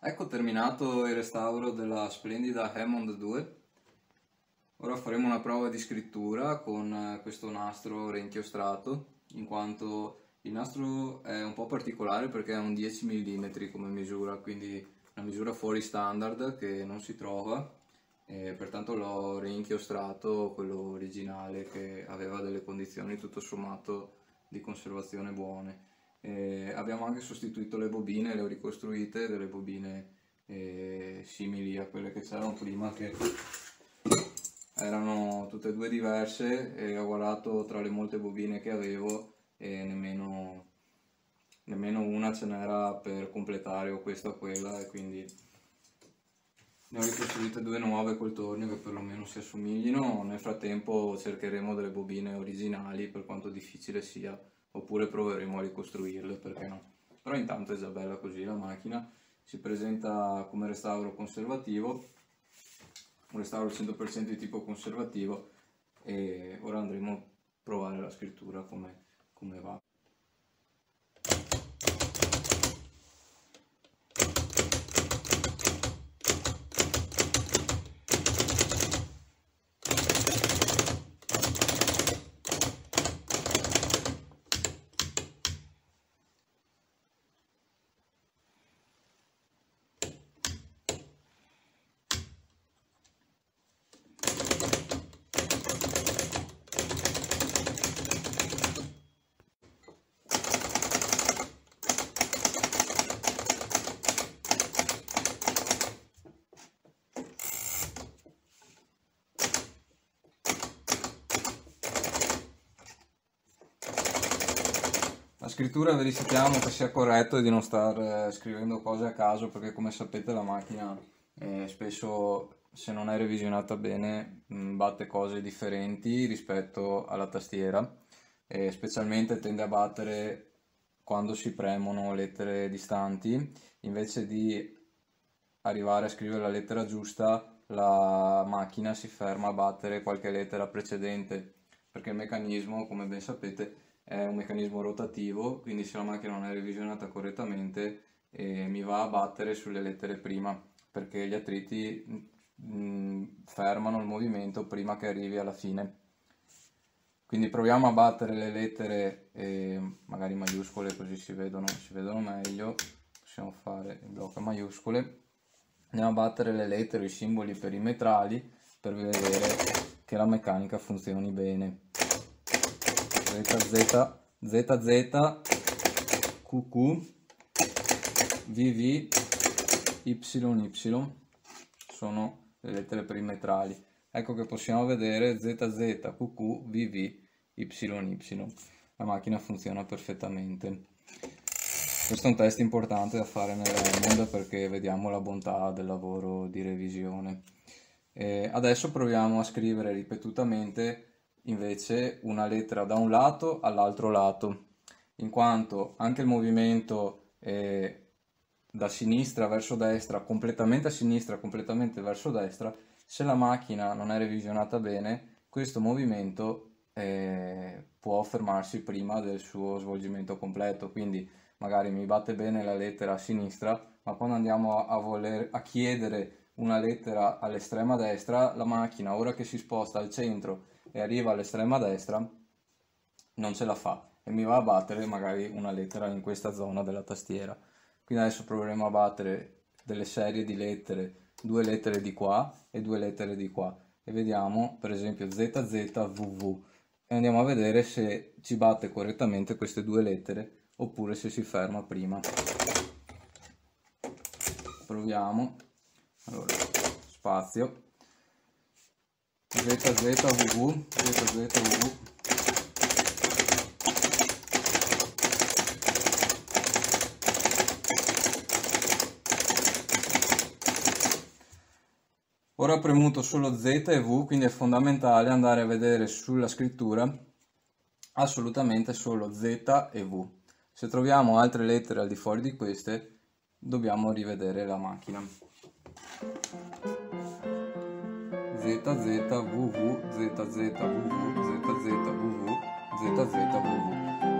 Ecco terminato il restauro della splendida Hammond 2. Ora faremo una prova di scrittura con eh, questo nastro reinchiostrato, in quanto il nastro è un po' particolare perché è un 10 mm come misura, quindi una misura fuori standard che non si trova e pertanto l'ho reinchiostrato quello originale che aveva delle condizioni tutto sommato di conservazione buone. E abbiamo anche sostituito le bobine, le ho ricostruite delle bobine eh, simili a quelle che c'erano prima che erano tutte e due diverse e ho guardato tra le molte bobine che avevo e nemmeno, nemmeno una ce n'era per completare o questa o quella e quindi ne ho ricostruite due nuove col tornio che perlomeno si assomiglino. Nel frattempo cercheremo delle bobine originali per quanto difficile sia, oppure proveremo a ricostruirle, perché no. Però intanto è già bella così la macchina. Si presenta come restauro conservativo, un restauro 100% di tipo conservativo e ora andremo a provare la scrittura come, come va. Scrittura verifichiamo che sia corretto e di non star eh, scrivendo cose a caso perché come sapete la macchina eh, spesso se non è revisionata bene mm, batte cose differenti rispetto alla tastiera e specialmente tende a battere quando si premono lettere distanti. Invece di arrivare a scrivere la lettera giusta la macchina si ferma a battere qualche lettera precedente perché il meccanismo come ben sapete è un meccanismo rotativo, quindi se la macchina non è revisionata correttamente eh, mi va a battere sulle lettere prima, perché gli attriti mh, mm, fermano il movimento prima che arrivi alla fine. Quindi proviamo a battere le lettere, eh, magari maiuscole così si vedono, si vedono meglio, possiamo fare il blocco maiuscole, andiamo a battere le lettere, i simboli perimetrali per vedere che la meccanica funzioni bene. ZZ, ZZ, QQ, VV, YY sono le lettere perimetrali. Ecco che possiamo vedere ZZ, QQ, VV, YY. La macchina funziona perfettamente. Questo è un test importante da fare nel mondo perché vediamo la bontà del lavoro di revisione. E adesso proviamo a scrivere ripetutamente invece una lettera da un lato all'altro lato, in quanto anche il movimento è da sinistra verso destra, completamente a sinistra, completamente verso destra, se la macchina non è revisionata bene, questo movimento eh, può fermarsi prima del suo svolgimento completo, quindi magari mi batte bene la lettera a sinistra, ma quando andiamo a, voler, a chiedere una lettera all'estrema destra, la macchina ora che si sposta al centro e arriva all'estrema destra, non ce la fa e mi va a battere magari una lettera in questa zona della tastiera. Quindi adesso proveremo a battere delle serie di lettere, due lettere di qua e due lettere di qua e vediamo per esempio ZZVV e andiamo a vedere se ci batte correttamente queste due lettere oppure se si ferma prima. Proviamo. Allora, spazio ZZVV, ZZVV. Ora ho premuto solo Z e V, quindi è fondamentale andare a vedere sulla scrittura assolutamente solo Z e V. Se troviamo altre lettere al di fuori di queste, dobbiamo rivedere la macchina. zeta, zeta, vuvu, zeta, zeta, vuvu, zeta, zeta, vuvu, zeta, zeta, vuvu.